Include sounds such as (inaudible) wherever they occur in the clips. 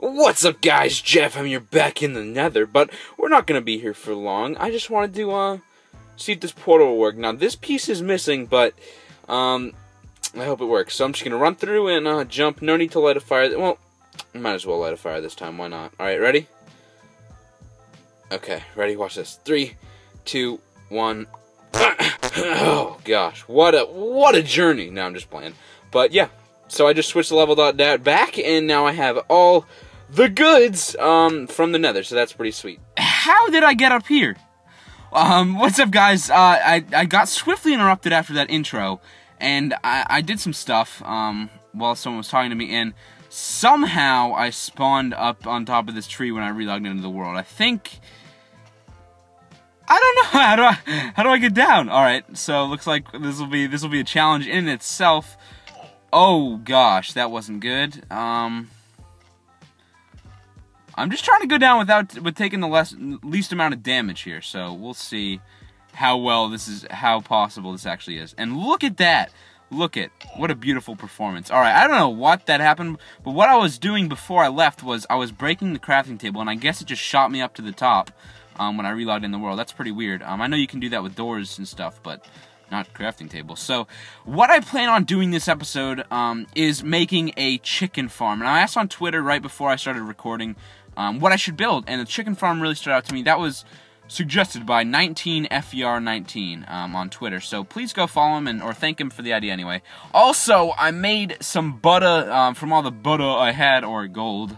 What's up guys, JFM here back in the nether, but we're not going to be here for long. I just wanted to, uh, see if this portal will work. Now, this piece is missing, but, um, I hope it works. So I'm just going to run through and, uh, jump. No need to light a fire. Well, might as well light a fire this time, why not? Alright, ready? Okay, ready? Watch this. Three, two, one. (coughs) oh, gosh. What a, what a journey. Now I'm just playing. But, yeah. So I just switched the level dot dat back, and now I have all the goods um, from the nether, so that's pretty sweet. How did I get up here? Um, what's up, guys? Uh, I, I got swiftly interrupted after that intro, and I, I did some stuff um, while someone was talking to me, and somehow I spawned up on top of this tree when I relogged into the world. I think... I don't know (laughs) how do I how do I get down? All right, so looks like this will be this will be a challenge in itself. Oh gosh, that wasn't good. Um, I'm just trying to go down without with taking the less least amount of damage here. So we'll see how well this is, how possible this actually is. And look at that. Look at what a beautiful performance. All right, I don't know what that happened, but what I was doing before I left was I was breaking the crafting table, and I guess it just shot me up to the top um, when I reloaded in the world. That's pretty weird. Um, I know you can do that with doors and stuff, but not crafting tables. So, what I plan on doing this episode um, is making a chicken farm. And I asked on Twitter right before I started recording um, what I should build, and the chicken farm really stood out to me. That was suggested by 19FER19 um, on Twitter. So please go follow him and or thank him for the idea anyway. Also, I made some butter um, from all the butter I had or gold.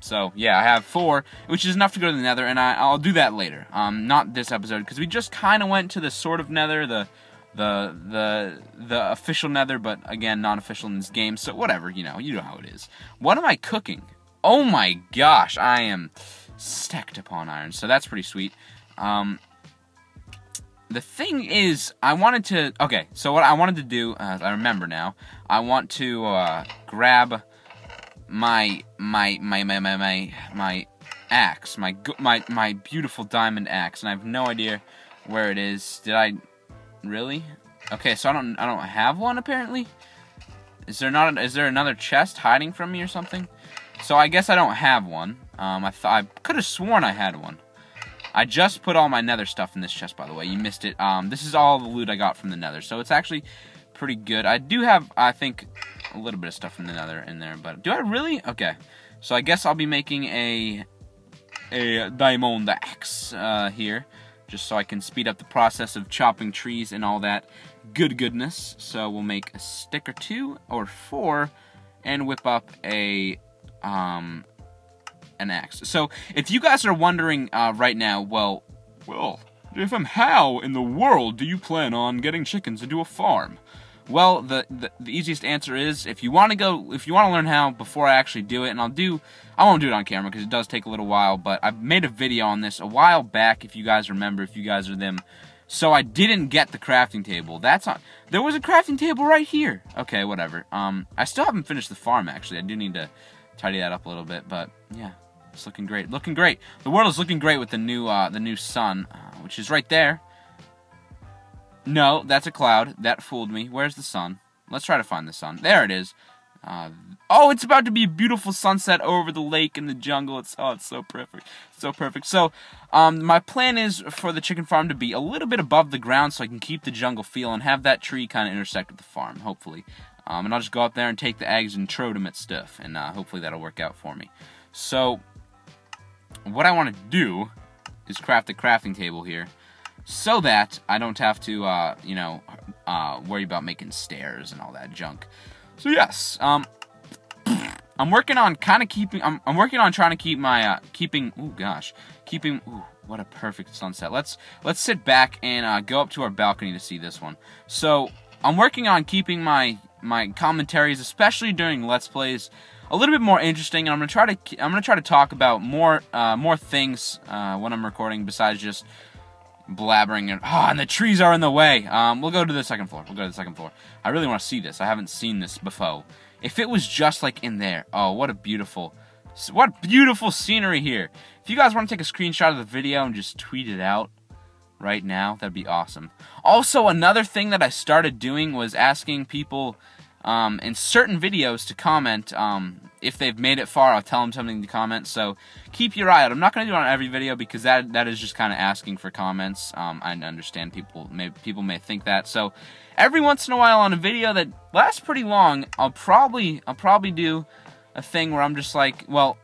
So yeah, I have four, which is enough to go to the Nether, and I, will do that later. Um, not this episode because we just kind of went to the sort of Nether, the the the the official Nether, but again, non-official in this game. So whatever, you know, you know how it is. What am I cooking? Oh my gosh, I am stacked upon iron, so that's pretty sweet. Um, the thing is, I wanted to, okay, so what I wanted to do, uh, I remember now, I want to uh, grab my, my, my, my, my, my, my axe, my, my, my beautiful diamond axe, and I have no idea where it is. Did I, really? Okay, so I don't, I don't have one, apparently? Is there not, is there another chest hiding from me or something? So I guess I don't have one. Um, I, I could have sworn I had one. I just put all my nether stuff in this chest, by the way. You missed it. Um, this is all the loot I got from the nether. So it's actually pretty good. I do have, I think, a little bit of stuff from the nether in there. But do I really? Okay. So I guess I'll be making a, a diamond axe uh, here. Just so I can speed up the process of chopping trees and all that good goodness. So we'll make a stick or two or four and whip up a um, an axe. So if you guys are wondering uh, right now, well, well, Jfm, how in the world do you plan on getting chickens into a farm? Well, the, the, the easiest answer is if you want to go, if you want to learn how before I actually do it, and I'll do, I won't do it on camera because it does take a little while, but I've made a video on this a while back, if you guys remember, if you guys are them. So I didn't get the crafting table. That's on. There was a crafting table right here. Okay, whatever. Um, I still haven't finished the farm actually. I do need to tidy that up a little bit, but yeah, it's looking great. Looking great. The world is looking great with the new uh, the new sun, uh, which is right there. No, that's a cloud. That fooled me. Where's the sun? Let's try to find the sun. There it is. Uh, oh, it's about to be a beautiful sunset over the lake and the jungle. It's oh, it's so perfect, so perfect. So, um, my plan is for the chicken farm to be a little bit above the ground, so I can keep the jungle feel and have that tree kind of intersect with the farm. Hopefully, um, and I'll just go up there and take the eggs and throw them at stuff, and uh, hopefully that'll work out for me. So, what I want to do is craft a crafting table here, so that I don't have to, uh, you know, uh, worry about making stairs and all that junk. So yes, um, I'm working on kind of keeping, I'm, I'm working on trying to keep my, uh, keeping, oh gosh, keeping, ooh, what a perfect sunset. Let's, let's sit back and uh, go up to our balcony to see this one. So, I'm working on keeping my my commentaries, especially during Let's Plays, a little bit more interesting. And I'm gonna try to I'm gonna try to talk about more uh, more things uh, when I'm recording besides just blabbering and oh, and the trees are in the way. Um, we'll go to the second floor. We'll go to the second floor. I really want to see this. I haven't seen this before. If it was just like in there, oh, what a beautiful what beautiful scenery here. If you guys want to take a screenshot of the video and just tweet it out right now, that'd be awesome. Also, another thing that I started doing was asking people um, in certain videos to comment. Um, if they've made it far, I'll tell them something to comment. So keep your eye out. I'm not going to do it on every video because that that is just kind of asking for comments. Um, I understand people may people may think that. So every once in a while on a video that lasts pretty long, I'll probably I'll probably do a thing where I'm just like, well,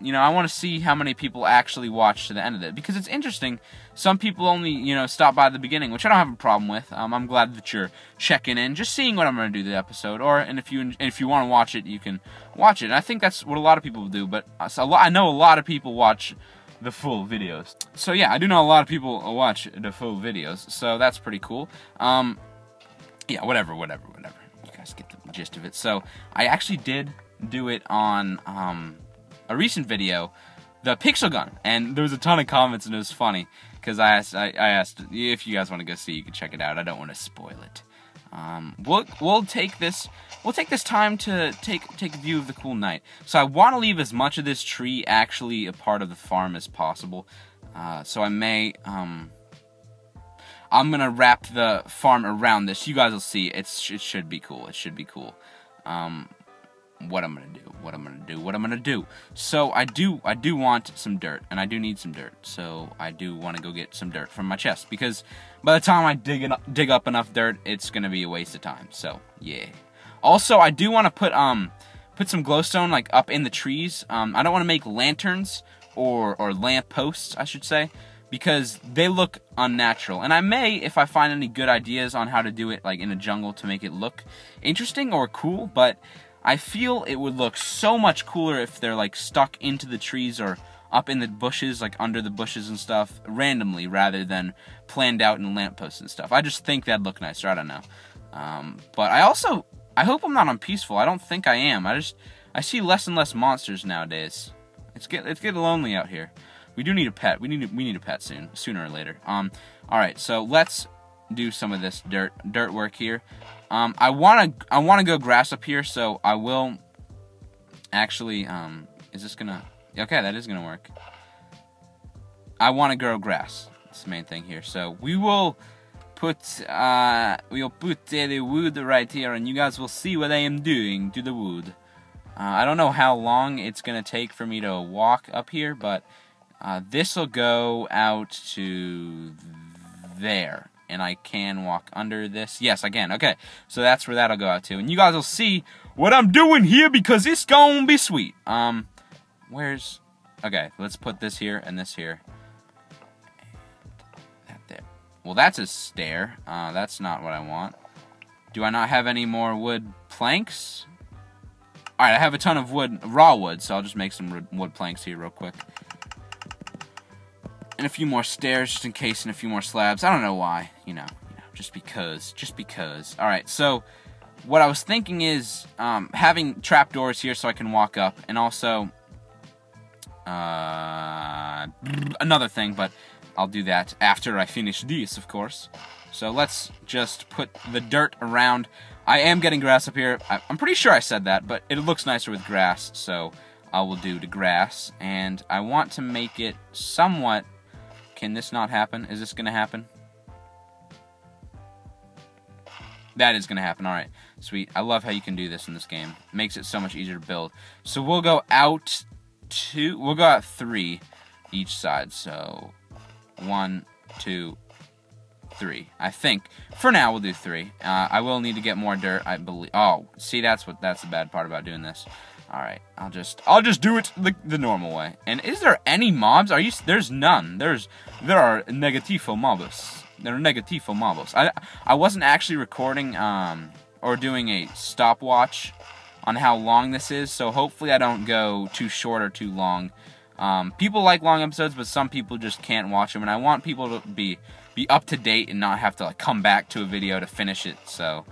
you know, I want to see how many people actually watch to the end of it because it's interesting. Some people only, you know, stop by the beginning, which I don't have a problem with. Um, I'm glad that you're checking in, just seeing what I'm going to do the episode, or and if you if you want to watch it, you can watch it. And I think that's what a lot of people do. But I know a lot of people watch the full videos. So yeah, I do know a lot of people watch the full videos. So that's pretty cool. Um, yeah, whatever, whatever, whatever. You guys get the gist of it. So I actually did do it on. Um, a recent video, the Pixel Gun, and there was a ton of comments and it was funny because I asked, I, I, asked if you guys want to go see, you can check it out. I don't want to spoil it. Um, we'll we'll take this we'll take this time to take take a view of the cool night. So I want to leave as much of this tree actually a part of the farm as possible. Uh, so I may um, I'm gonna wrap the farm around this. You guys will see. It's it should be cool. It should be cool. Um, what I'm gonna do, what I'm gonna do, what I'm gonna do. So I do, I do want some dirt, and I do need some dirt. So I do want to go get some dirt from my chest because by the time I dig it, dig up enough dirt, it's gonna be a waste of time. So yeah. Also, I do want to put um put some glowstone like up in the trees. Um, I don't want to make lanterns or or lamp posts, I should say, because they look unnatural. And I may, if I find any good ideas on how to do it, like in a jungle, to make it look interesting or cool. But I feel it would look so much cooler if they're like stuck into the trees or up in the bushes, like under the bushes and stuff, randomly rather than planned out in lampposts and stuff. I just think that'd look nicer. I don't know. Um, but I also, I hope I'm not unpeaceful. I don't think I am. I just, I see less and less monsters nowadays. It's get, it's getting lonely out here. We do need a pet. We need, we need a pet soon, sooner or later. Um, all right. So let's do some of this dirt, dirt work here. Um, I want to I want to go grass up here, so I will actually. Um, is this gonna? Okay, that is gonna work. I want to grow grass. That's the main thing here. So we will put uh, we'll put the wood right here, and you guys will see what I am doing to the wood. Uh, I don't know how long it's gonna take for me to walk up here, but uh, this will go out to there and I can walk under this. Yes, I can. Okay, so that's where that'll go out to. And you guys will see what I'm doing here because it's gonna be sweet. Um, where's... Okay, let's put this here and this here. that there. Well, that's a stair. Uh, that's not what I want. Do I not have any more wood planks? Alright, I have a ton of wood, raw wood, so I'll just make some wood planks here real quick and a few more stairs just in case and a few more slabs. I don't know why, you know, you know just because, just because. All right, so what I was thinking is um, having trapdoors here so I can walk up, and also uh, another thing, but I'll do that after I finish this, of course. So let's just put the dirt around. I am getting grass up here. I'm pretty sure I said that, but it looks nicer with grass, so I will do the grass. And I want to make it somewhat can this not happen? Is this going to happen? That is going to happen. All right. Sweet. I love how you can do this in this game. Makes it so much easier to build. So we'll go out two. We'll go out three each side. So one, two, three. I think. For now, we'll do three. Uh, I will need to get more dirt. I believe. Oh, see, that's what. That's the bad part about doing this. All right, I'll just I'll just do it the, the normal way. And is there any mobs? Are you? There's none. There's there are negativo mobs. There are negativo mobs. I I wasn't actually recording um or doing a stopwatch on how long this is, so hopefully I don't go too short or too long. Um, people like long episodes, but some people just can't watch them, and I want people to be be up to date and not have to like come back to a video to finish it. So,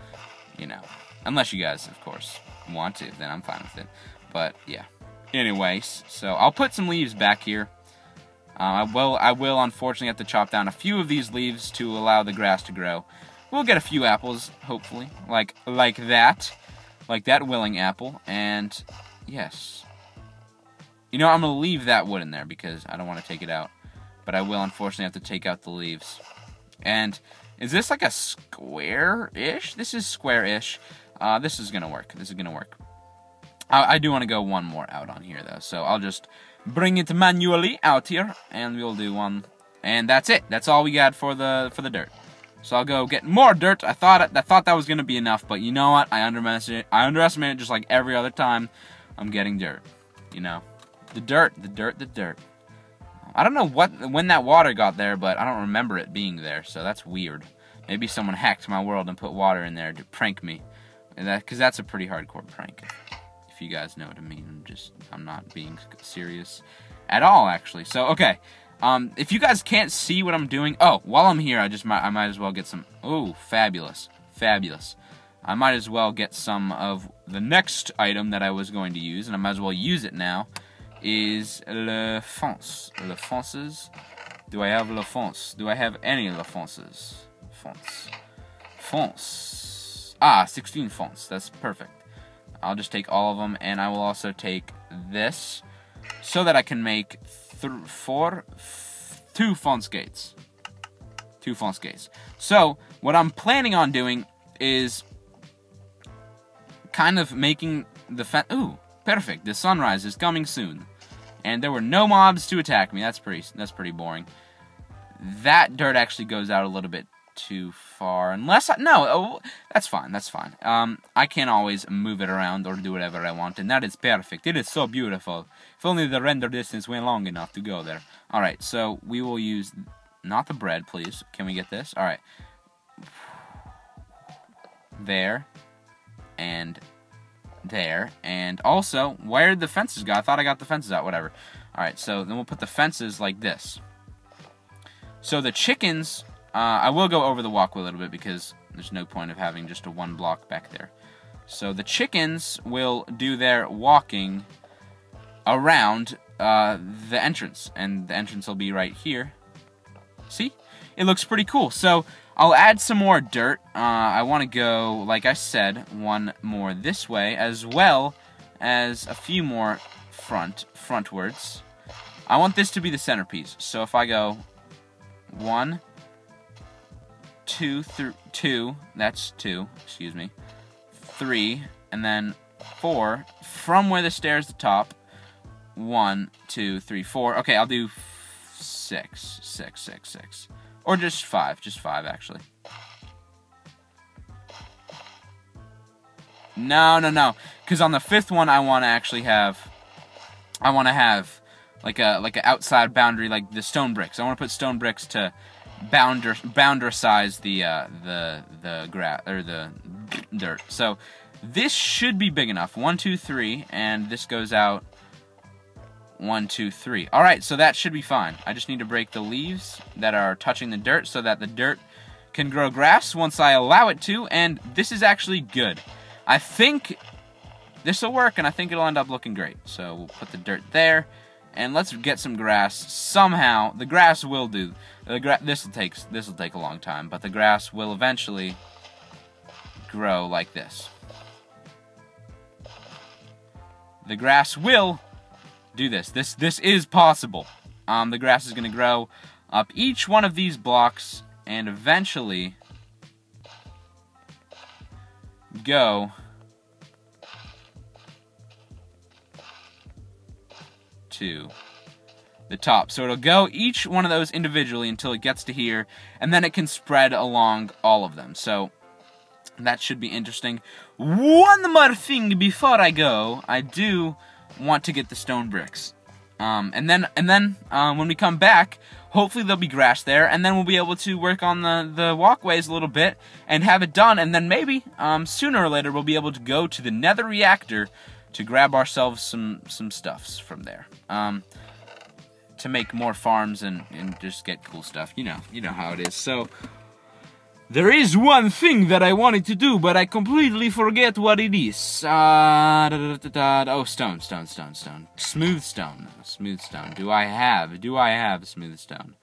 you know, unless you guys, of course want to, then I'm fine with it. But yeah. Anyways, so I'll put some leaves back here. Uh, I will, I will unfortunately have to chop down a few of these leaves to allow the grass to grow. We'll get a few apples, hopefully, like like that, like that willing apple, and yes, You know, I'm to leave that wood in there because I don't want to take it out. But I will, unfortunately, have to take out the leaves. And is this like a square-ish? This is square-ish. Uh, this is going to work. This is going to work. I, I do want to go one more out on here, though. So I'll just bring it manually out here, and we'll do one. And that's it. That's all we got for the for the dirt. So I'll go get more dirt. I thought I thought that was gonna be enough, but you know what? I underestimated. I underestimated just like every other time. I'm getting dirt. You know, the dirt, the dirt, the dirt. I don't know what when that water got there, but I don't remember it being there. So that's weird. Maybe someone hacked my world and put water in there to prank me, and that because that's a pretty hardcore prank. If you guys know what I mean, I'm just I'm not being serious at all, actually. So okay. Um, if you guys can't see what I'm doing, oh, while I'm here, I just might, I might as well get some. Oh, fabulous, fabulous. I might as well get some of the next item that I was going to use, and I might as well use it now. Is Le Fonce. Le Fonces. Do I have Le Fonce? Do I have any Le Fonces? Fonce. Fonce. Ah, 16 fonts. That's perfect. I'll just take all of them, and I will also take this so that I can make th four, two fonts gates. Two fonts gates. So, what I'm planning on doing is kind of making the fence. Ooh, perfect. The sunrise is coming soon. And there were no mobs to attack me. That's pretty, that's pretty boring. That dirt actually goes out a little bit too far. Unless I, no, oh, that's fine, that's fine. Um, I can always move it around or do whatever I want, and that is perfect. It is so beautiful. If only the render distance went long enough to go there. Alright, so we will use, not the bread, please. Can we get this? Alright. There. And there. And also, where the fences go? I thought I got the fences out, whatever. Alright, so then we'll put the fences like this. So the chickens uh, I will go over the walkway a little bit because there's no point of having just a one block back there. So the chickens will do their walking around uh, the entrance, and the entrance will be right here. See? It looks pretty cool. So I'll add some more dirt. Uh, I want to go, like I said, one more this way, as well as a few more front, frontwards. I want this to be the centerpiece. So if I go one, two, th two, that's two, excuse me, three, and then four, from where the stairs the top, one, two, three, four. Okay, I'll do six, six, six, six. Or just five, just five, actually. No, no, no. Because on the fifth one, I want to actually have, I want to have like a like an outside boundary, like the stone bricks. I want to put stone bricks to bounder bounder size the uh, the the grass or the dirt. So this should be big enough. One, two, three, and this goes out. One, two, three. All right, so that should be fine. I just need to break the leaves that are touching the dirt so that the dirt can grow grass once I allow it to, and this is actually good. I think this will work, and I think it'll end up looking great. So we'll put the dirt there, and let's get some grass somehow. The grass will do. Gra this will take this will take a long time, but the grass will eventually grow like this. The grass will do this. This this is possible. Um, the grass is going to grow up each one of these blocks and eventually go to the top. So it'll go each one of those individually until it gets to here, and then it can spread along all of them. So that should be interesting. One more thing before I go, I do want to get the stone bricks. Um, and then, and then um, when we come back, hopefully there'll be grass there, and then we'll be able to work on the, the walkways a little bit and have it done, and then maybe um, sooner or later we'll be able to go to the nether reactor to grab ourselves some, some stuffs from there. Um, to make more farms and, and just get cool stuff. You know, you know how it is. So, there is one thing that I wanted to do, but I completely forget what it is. Uh, da, da, da, oh, stone, stone, stone, stone. Smooth stone. Smooth stone. Do I have, do I have smooth stone?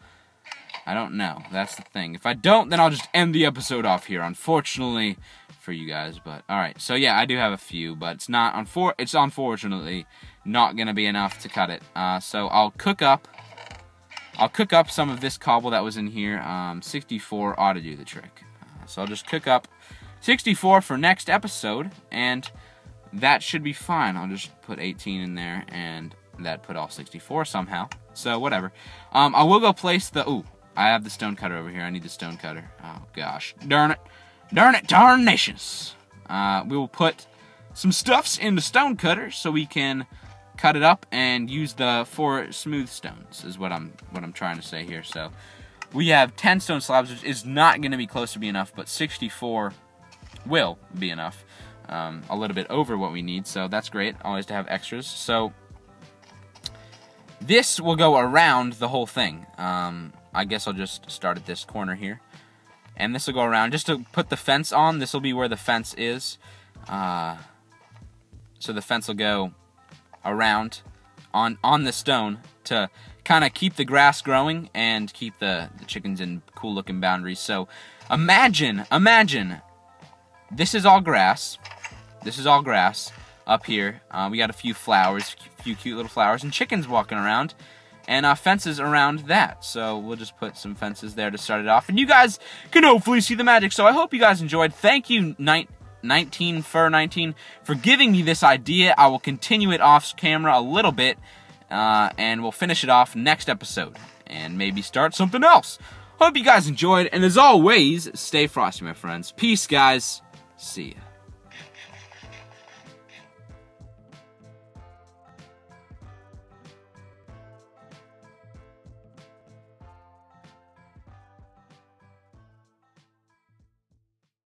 I don't know. That's the thing. If I don't, then I'll just end the episode off here, unfortunately for you guys. But alright, so yeah, I do have a few, but it's not unfor it's unfortunately not gonna be enough to cut it. Uh, so I'll cook up I'll cook up some of this cobble that was in here. Um, 64 ought to do the trick. Uh, so I'll just cook up 64 for next episode, and that should be fine. I'll just put 18 in there, and that put all 64 somehow. So whatever. Um, I will go place the. Ooh, I have the stone cutter over here. I need the stone cutter. Oh gosh, darn it, darn it, darn nations. Uh, we will put some stuffs in the stone cutter so we can cut it up and use the four smooth stones. Is what I'm what I'm trying to say here. So we have 10 stone slabs, which is not going to be close to be enough, but 64 will be enough. Um, a little bit over what we need, so that's great. Always to have extras. So this will go around the whole thing. Um, I guess I'll just start at this corner here. And this will go around. Just to put the fence on, this will be where the fence is. Uh, so the fence will go around on, on the stone to kind of keep the grass growing and keep the, the chickens in cool looking boundaries. So imagine, imagine, this is all grass. This is all grass up here. Uh, we got a few flowers, a few cute little flowers, and chickens walking around, and uh, fences around that. So we'll just put some fences there to start it off, and you guys can hopefully see the magic. So I hope you guys enjoyed. Thank you, 19 Fur 19, for giving me this idea. I will continue it off camera a little bit, uh, and we'll finish it off next episode, and maybe start something else. Hope you guys enjoyed, and as always, stay frosty, my friends. Peace, guys. See ya.